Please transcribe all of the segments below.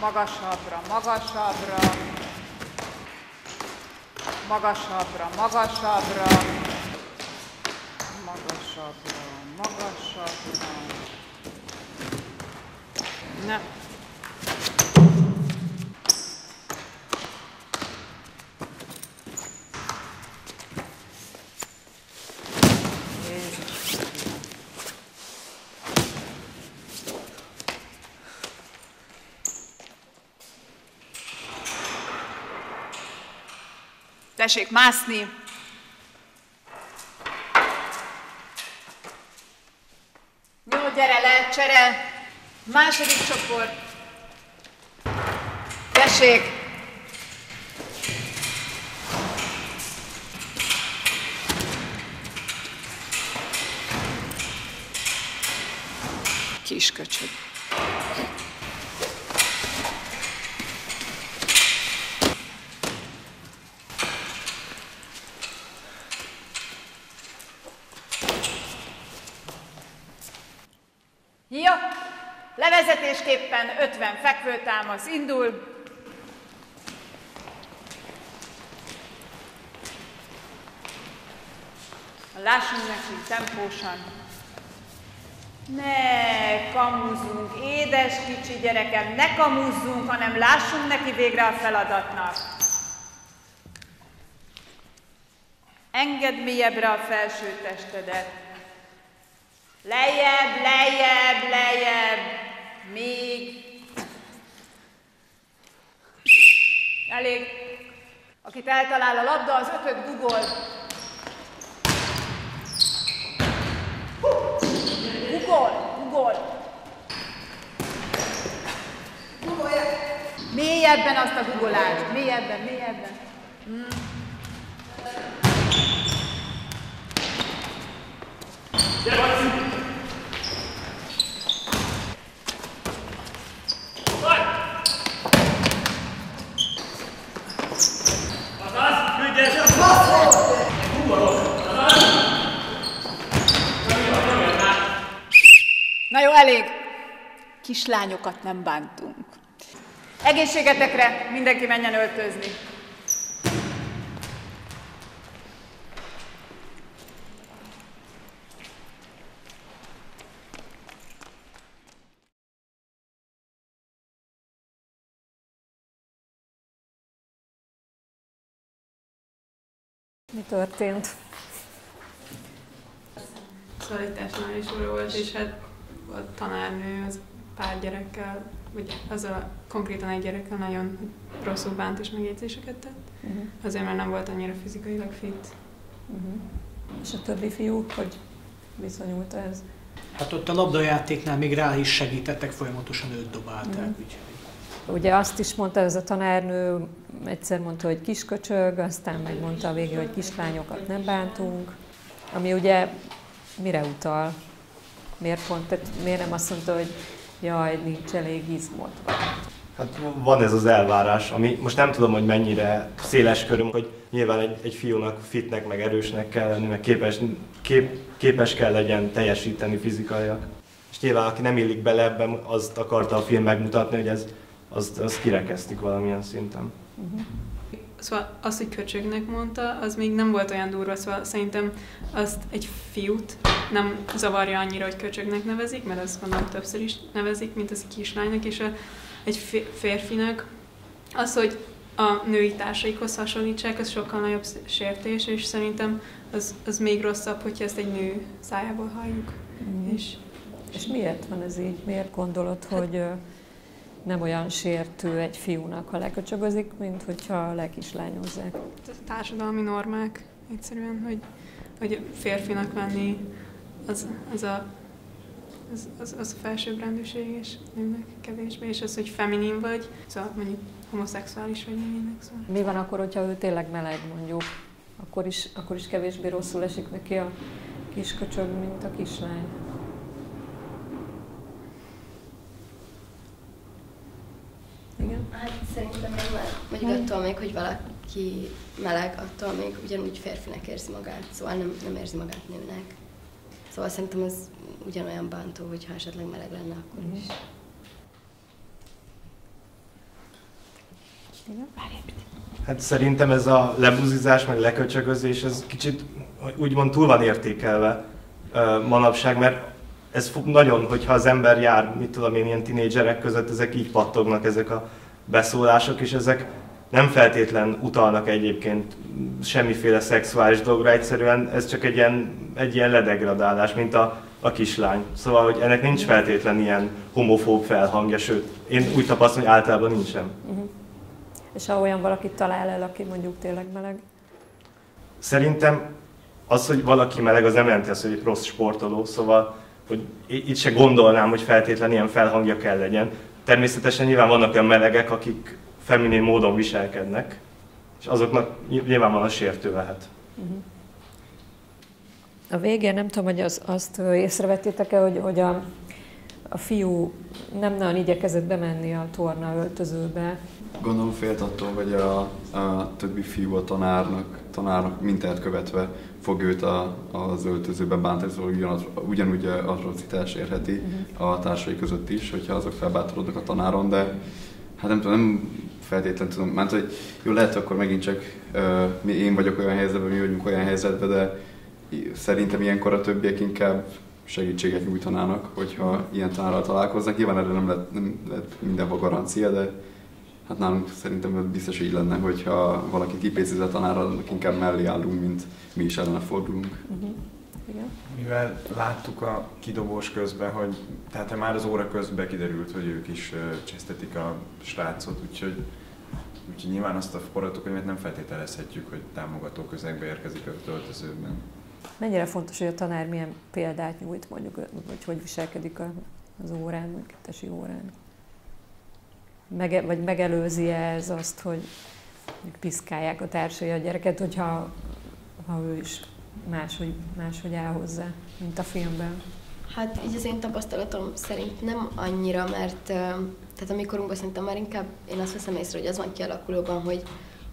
magasabbra, magasabbra, magasabbra, magasabbra, magasabbra, magasabbra. Na. Tessék mászni. Jó, gyere le, csere. Második csoport. Tessék. Kisköcsög. Jó, levezetésképpen 50 fekvőtámasz indul. Lássunk neki tempósan. Ne kamuzzunk, édes kicsi gyerekem, ne kamuzzunk, hanem lássunk neki végre a feladatnak. Engedd mélyebbre a felső testedet. Lejjebb, lejjebb, lejjebb. Még. Elég. Akit eltalál a labda, az ötöt gugol. Gugol, gugol. Mélyebben azt a gugolást. Mélyebben, mélyebben. Mm. Na jó, elég. Kislányokat nem bántunk. Egészségetekre mindenki menjen öltözni. Mi történt? Szóval társadalmi óra volt, és hát a tanárnő az pár gyerekkel, vagy az a konkrétan egy gyerekkel nagyon rosszul bánt és megjegyzéseket tett. Uh-huh. Azért, mert nem volt annyira fizikailag fit. Uh-huh. És a többi fiú, hogy viszonyult ez? Hát ott a labdajátéknál még rá is segítettek, folyamatosan őt dobálták. Úgyhogy. Ugye azt is mondta ez a tanárnő, egyszer mondta, hogy kisköcsög, aztán megmondta a végén, hogy kislányokat nem bántunk, ami ugye mire utal? Miért pont, tehát miért nem azt mondta, hogy jaj, nincs elég izmod? Hát van ez az elvárás, ami most nem tudom, hogy mennyire széles körül, hogy nyilván egy, egy fiúnak fitnek, meg erősnek kell lenni, meg képes, kép, képes kell legyen teljesíteni fizikailag. És nyilván aki nem illik bele ebbe, azt akarta a film megmutatni, hogy ez, azt, azt kirekesztik valamilyen szinten. Szóval azt, hogy köcsögnek mondta, az még nem volt olyan durva, szóval szerintem azt egy fiút nem zavarja annyira, hogy köcsögnek nevezik, mert azt mondom többször is nevezik, mint az kislánynak, és a, egy fi- férfinak az, hogy a női társaikhoz hasonlítsák, az sokkal nagyobb sértés, és szerintem az, az még rosszabb, hogyha ezt egy nő szájából halljuk. Mhm. És És miért van ez így? Miért gondolod, hogy ö, nem olyan sértő egy fiúnak, ha leköcsögözik, mint hogyha lekislányozzák? társadalmi normák egyszerűen, hogy, hogy férfinak lenni az, az a az, az, az a felsőbbrendűség, és nőnek kevésbé, és az, hogy feminin vagy, szóval mondjuk homoszexuális vagy nőnek, szóval. Mi van akkor, hogyha ő tényleg meleg mondjuk? Akkor is, akkor is kevésbé rosszul esik neki a kisköcsög, mint a kislány. Hát szerintem még már, mondjuk attól még, hogy valaki meleg, attól még ugyanúgy férfinek érzi magát, szóval nem, nem érzi magát nőnek. Szóval szerintem ez ugyanolyan bántó, hogyha esetleg meleg lenne akkor is. Hát szerintem ez a lebuzizás, meg leköcsögözés, ez kicsit úgymond túl van értékelve manapság, mert ez nagyon, hogyha az ember jár, mit tudom én, ilyen tinédzserek között, ezek így pattognak, ezek a beszólások, és ezek nem feltétlen utalnak egyébként semmiféle szexuális dologra, egyszerűen ez csak egy ilyen, egy ilyen ledegradálás, mint a, a kislány. Szóval, hogy ennek nincs feltétlen ilyen homofób felhangja, sőt, én úgy tapasztalom, hogy általában nincsen. Uh-huh. És ha olyan valakit talál el, aki mondjuk tényleg meleg? Szerintem az, hogy valaki meleg, az nem jelenti azt, hogy rossz sportoló, szóval hogy itt se gondolnám, hogy feltétlenül ilyen felhangja kell legyen. Természetesen nyilván vannak olyan melegek, akik feminin módon viselkednek, és azoknak nyilvánvalóan sértő lehet. Uh-huh. A végén nem tudom, hogy az, azt észrevettétek-e, hogy, hogy a, a fiú nem nagyon igyekezett bemenni a torna öltözőbe. Gondolom félt attól, hogy a, a többi fiú a tanárnak, tanárnak mintát követve fog őt a, az öltözőben bántani, szóval ugyanaz, ugyanúgy atrocitás érheti uh-huh. a társai között is, hogyha azok felbátorodnak a tanáron, de hát nem tudom, nem feltétlenül tudom, mert hogy jó, lehet, akkor megint csak uh, én vagyok olyan helyzetben, mi vagyunk olyan helyzetben, de szerintem ilyenkor a többiek inkább segítséget nyújtanának, hogyha ilyen tanárral találkoznak. Nyilván erre nem lehet, nem lehet mindenhol garancia, de hát nálunk szerintem biztos így lenne, hogyha valaki kipécéz a tanárral, inkább mellé állunk, mint mi is ellene fordulunk. Uh-huh. Igen. Mivel láttuk a kidobós közben, hogy tehát már az óra közben kiderült, hogy ők is csesztetik a srácot, úgyhogy, úgyhogy nyilván azt a forgatókönyvet nem feltételezhetjük, hogy támogató közegbe érkezik a töltözőben. Mennyire fontos, hogy a tanár milyen példát nyújt, mondjuk, hogy hogy viselkedik az órán, vagy tesi órán? Mege, vagy megelőzi -e ez azt, hogy piszkálják a társai a gyereket, hogyha ha ő is máshogy, máshogy áll hozzá, mint a filmben? Hát így az én tapasztalatom szerint nem annyira, mert tehát amikorunkban szerintem már inkább én azt veszem észre, hogy az van kialakulóban, hogy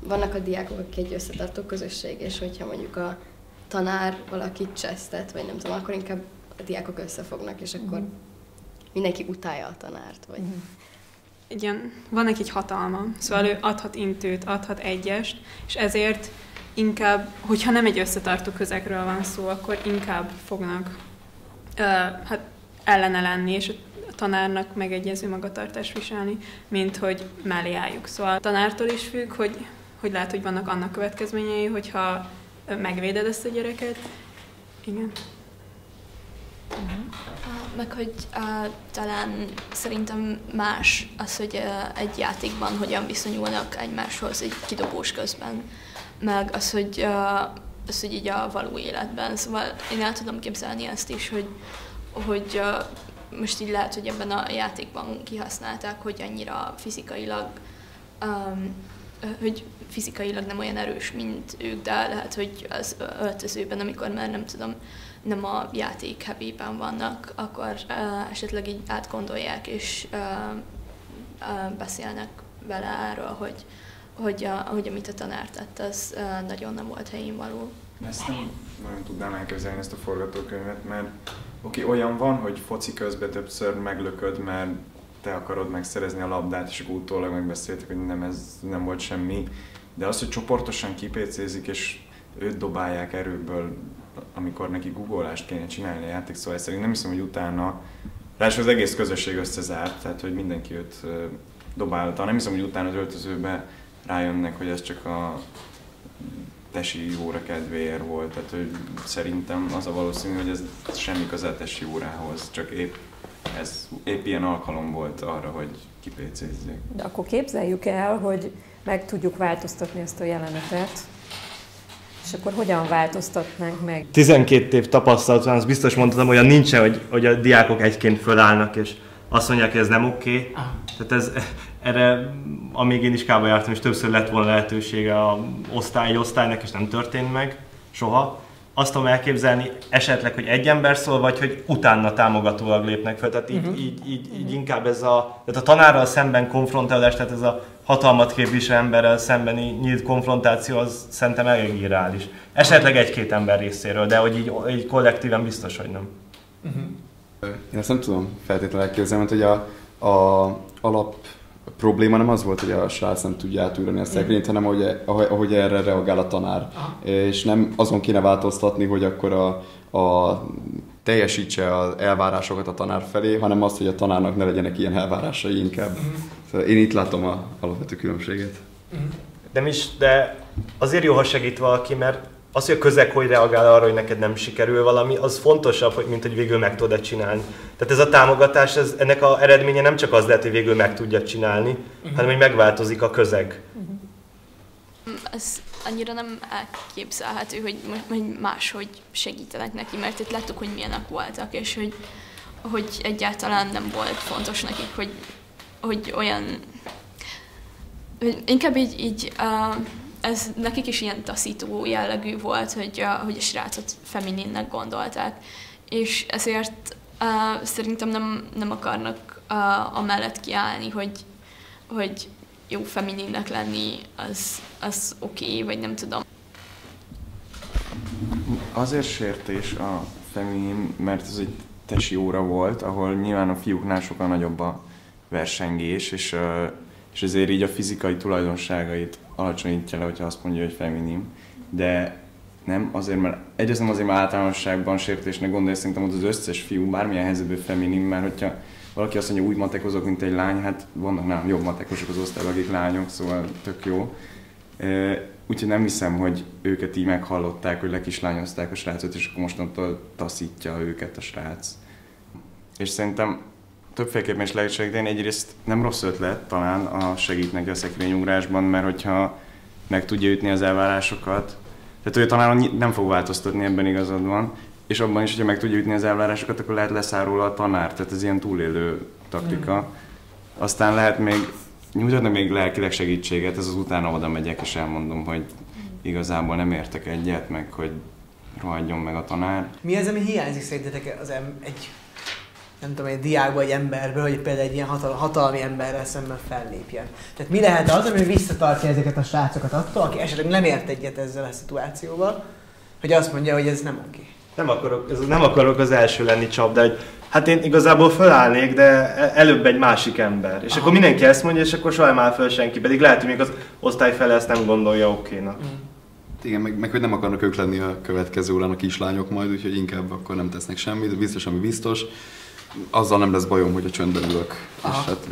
vannak a diákok, akik egy összetartó közösség, és hogyha mondjuk a tanár valakit csesztet, vagy nem tudom, akkor inkább a diákok összefognak, és akkor uh-huh. mindenki utálja a tanárt. Vagy... Uh-huh. Igen, van neki egy hatalma, szóval ő adhat intőt, adhat egyest, és ezért inkább, hogyha nem egy összetartó közegről van szó, akkor inkább fognak uh, hát ellene lenni, és a tanárnak megegyező magatartást viselni, mint hogy mellé álljuk. Szóval a tanártól is függ, hogy, hogy lehet, hogy vannak annak következményei, hogyha megvéded ezt a gyereket. Igen. Uh-huh. Uh, meg hogy uh, talán szerintem más az, hogy uh, egy játékban hogyan viszonyulnak egymáshoz egy kidobós közben meg az, hogy, az, hogy így a való életben. Szóval én el tudom képzelni ezt is, hogy, hogy most így lehet, hogy ebben a játékban kihasználták, hogy annyira fizikailag um, hogy fizikailag nem olyan erős, mint ők, de lehet, hogy az öltözőben, amikor már nem tudom, nem a játék hevében vannak, akkor uh, esetleg így átgondolják, és uh, uh, beszélnek vele erről, hogy hogy, a, hogy amit a tanár tett, az nagyon nem volt helyén való. Ezt nem nagyon tudnám elképzelni ezt a forgatókönyvet, mert oké, okay, olyan van, hogy foci közben többször meglököd, mert te akarod megszerezni a labdát, és utólag megbeszéltek, hogy nem, ez nem volt semmi. De az, hogy csoportosan kipécézik, és őt dobálják erőből, amikor neki guggolást kéne csinálni a játék, szóval szerint nem hiszem, hogy utána, ráadásul az egész közösség összezárt, tehát hogy mindenki őt dobálta. Nem hiszem, hogy utána az öltözőbe rájönnek, hogy ez csak a tesi óra kedvéért volt, tehát hogy szerintem az a valószínű, hogy ez semmi közel tesi órához, csak épp ez épp ilyen alkalom volt arra, hogy kipécézzék. De akkor képzeljük el, hogy meg tudjuk változtatni ezt a jelenetet, és akkor hogyan változtatnánk meg? 12 év tapasztalat van, azt biztos mondhatom, olyan nincsen, hogy, hogy a diákok egyként fölállnak, és azt mondják, hogy ez nem oké. Okay. Tehát ez, erre, amíg én iskába jártam, és többször lett volna lehetősége a osztály, egy osztálynak, és nem történt meg soha. Azt tudom elképzelni esetleg, hogy egy ember szól, vagy hogy utána támogatólag lépnek fel. Tehát így, uh-huh. így, így, így inkább ez a, tehát a tanárral szemben konfrontálás, tehát ez a hatalmat képviselő emberrel szembeni nyílt konfrontáció, az szerintem elég irreális. Esetleg egy-két ember részéről, de hogy így, így kollektíven biztos, hogy nem. Uh-huh. Én ezt nem tudom feltétlenül elképzelni, mert hogy a, a alap probléma nem az volt, hogy a srác nem tudja átűrni a szekrényt, hanem ahogy, ahogy erre reagál a tanár. Aha. És nem azon kéne változtatni, hogy akkor a, a teljesítse az elvárásokat a tanár felé, hanem azt, hogy a tanárnak ne legyenek ilyen elvárásai inkább. Uh-huh. Szóval én itt látom a alapvető különbséget. Uh-huh. Nem is, de azért jó, ha segít valaki, mert az, hogy a közeg hogy reagál arra, hogy neked nem sikerül valami, az fontosabb, mint hogy végül meg tudod csinálni. Tehát ez a támogatás, ez, ennek a eredménye nem csak az lehet, hogy végül meg tudja csinálni, uh-huh. hanem hogy megváltozik a közeg. Uh-huh. Ez annyira nem elképzelhető, hogy, hogy máshogy segítenek neki, mert itt láttuk, hogy milyenek voltak, és hogy, hogy egyáltalán nem volt fontos nekik, hogy, hogy olyan... Hogy inkább így, így uh, ez nekik is ilyen taszító jellegű volt, hogy a, hogy a srácot femininnek gondolták, és ezért uh, szerintem nem, nem akarnak uh, amellett kiállni, hogy, hogy jó femininnek lenni, az, az oké, okay, vagy nem tudom. Azért sértés a feminin, mert ez egy tesi óra volt, ahol nyilván a fiúknál sokkal nagyobb a versengés, és, és ezért így a fizikai tulajdonságait alacsonyítja le, hogyha azt mondja, hogy feminin. De nem azért, mert egyrészt nem azért, mert általánosságban sértésnek gondolja, szerintem hogy az összes fiú bármilyen helyzetben feminin, mert hogyha valaki azt mondja, úgy matekozok, mint egy lány, hát vannak nálam jobb matekosok az osztályban, akik lányok, szóval tök jó. Úgyhogy nem hiszem, hogy őket így meghallották, hogy lekislányozták a srácot, és akkor mostantól taszítja őket a srác. És szerintem többféleképpen is lehet segíteni. Egyrészt nem rossz ötlet talán a segít neki a szekrényugrásban, mert hogyha meg tudja ütni az elvárásokat, tehát ő talán nem fog változtatni, ebben igazad van, és abban is, hogyha meg tudja ütni az elvárásokat, akkor lehet leszáról a tanár, tehát ez ilyen túlélő taktika. Mm. Aztán lehet még, nyújthatnak még lelkileg segítséget, ez az utána oda megyek és elmondom, hogy igazából nem értek egyet, meg hogy rohadjon meg a tanár. Mi az, ami hiányzik szerintetek az em- egy nem tudom, egy diákba, egy emberből, hogy például egy ilyen hatal- hatalmi emberrel szemben fellépjen. Tehát mi lehet az, ami visszatartja ezeket a srácokat attól, aki esetleg nem ért egyet ezzel a szituációval, hogy azt mondja, hogy ez nem oké. Nem akarok, ez, nem akarok az első lenni csap, de hogy hát én igazából fölállnék, de e- előbb egy másik ember. És Aha. akkor mindenki ezt mondja, és akkor soha nem áll föl senki. Pedig lehet, hogy még az osztály fele ezt nem gondolja okénak. Mm. Igen, meg, meg, hogy nem akarnak ők lenni a következő órán a kislányok majd, úgyhogy inkább akkor nem tesznek semmit, de biztos, ami biztos azzal nem lesz bajom, hogy a csöndben ülök. Aha. És hát,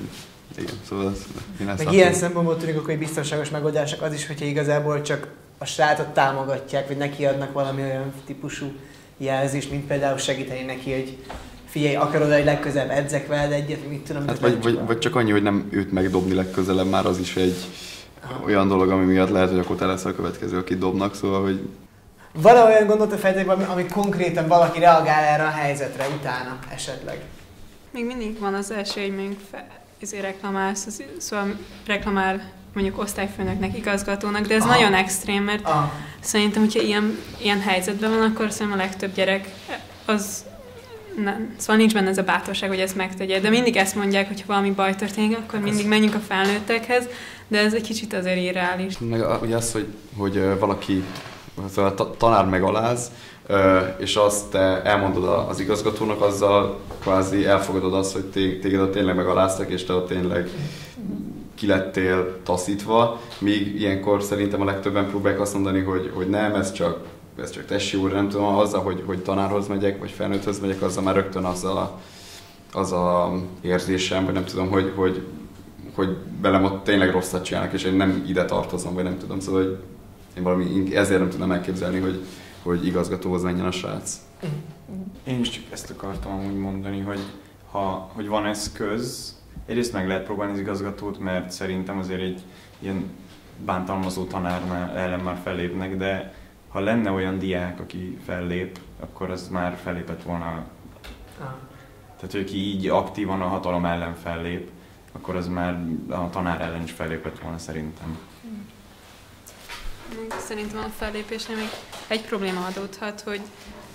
igen, szóval ez, én ezt Meg ilyen szempontból tűnik, hogy biztonságos megoldások az is, hogyha igazából csak a srácot támogatják, vagy neki adnak valami olyan típusú jelzést, mint például segíteni neki, hogy figyelj, akarod, hogy legközelebb edzek veled egyet, mit tudom. Hát vagy, vagy, vagy, csak annyi, hogy nem őt megdobni legközelebb, már az is egy Aha. olyan dolog, ami miatt lehet, hogy akkor te lesz a következő, akit dobnak, szóval, hogy van-e olyan gondolat a fejtekben, ami, ami konkrétan valaki reagál erre a helyzetre utána esetleg? Még mindig van az hogy mondjuk fe, ezért reklamálsz, az, szóval reklamál mondjuk osztályfőnöknek, igazgatónak, de ez Aha. nagyon extrém, mert Aha. szerintem, hogyha ilyen, ilyen helyzetben van, akkor szerintem a legtöbb gyerek az nem. Szóval nincs benne ez a bátorság, hogy ezt megtegye. De mindig ezt mondják, hogy ha valami baj történik, akkor mindig menjünk a felnőttekhez, de ez egy kicsit azért irreális. Meg ugye az, hogy, hogy valaki szóval a tanár megaláz, és azt te elmondod az igazgatónak, azzal kvázi elfogadod azt, hogy téged ott tényleg megaláztak, és te ott tényleg kilettél taszítva, míg ilyenkor szerintem a legtöbben próbálják azt mondani, hogy, hogy nem, ez csak, ez csak testi úr, nem tudom, azzal, hogy, hogy tanárhoz megyek, vagy felnőtthöz megyek, azzal már rögtön azzal a, az a érzésem, vagy nem tudom, hogy, hogy, hogy velem ott tényleg rosszat csinálnak, és én nem ide tartozom, vagy nem tudom, szóval hogy én valami, ezért nem tudnám elképzelni, hogy, hogy igazgatóhoz menjen a srác. Én is csak ezt akartam úgy mondani, hogy ha, hogy van eszköz, egyrészt meg lehet próbálni az igazgatót, mert szerintem azért egy ilyen bántalmazó tanárnál ellen már fellépnek, de ha lenne olyan diák, aki fellép, akkor az már fellépett volna. Tehát, hogy aki így aktívan a hatalom ellen fellép, akkor az már a tanár ellen is fellépett volna szerintem. Szerintem a fellépésnél még egy probléma adódhat, hogy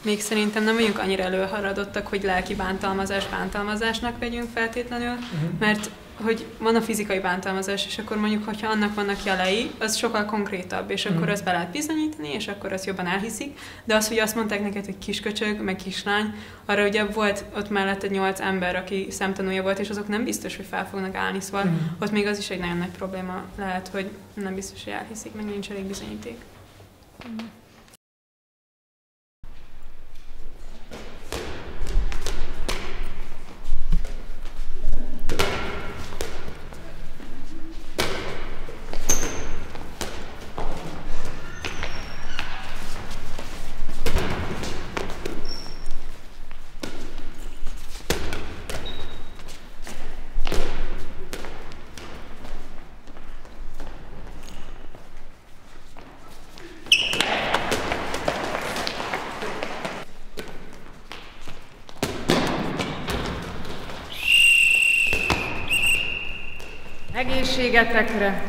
még szerintem nem vagyunk annyira előharadottak, hogy lelki bántalmazás bántalmazásnak vegyünk feltétlenül, uh-huh. mert hogy van a fizikai bántalmazás, és akkor mondjuk, hogyha annak vannak jelei, az sokkal konkrétabb, és akkor Mhm. azt be lehet bizonyítani, és akkor azt jobban elhiszik. De az, hogy azt mondták neked, hogy kisköcsög, meg kislány, arra ugye volt ott mellette nyolc ember, aki szemtanúja volt, és azok nem biztos, hogy fel fognak állni, szóval Mhm. ott még az is egy nagyon nagy probléma lehet, hogy nem biztos, hogy elhiszik, meg nincs elég bizonyíték. Egészségetekre!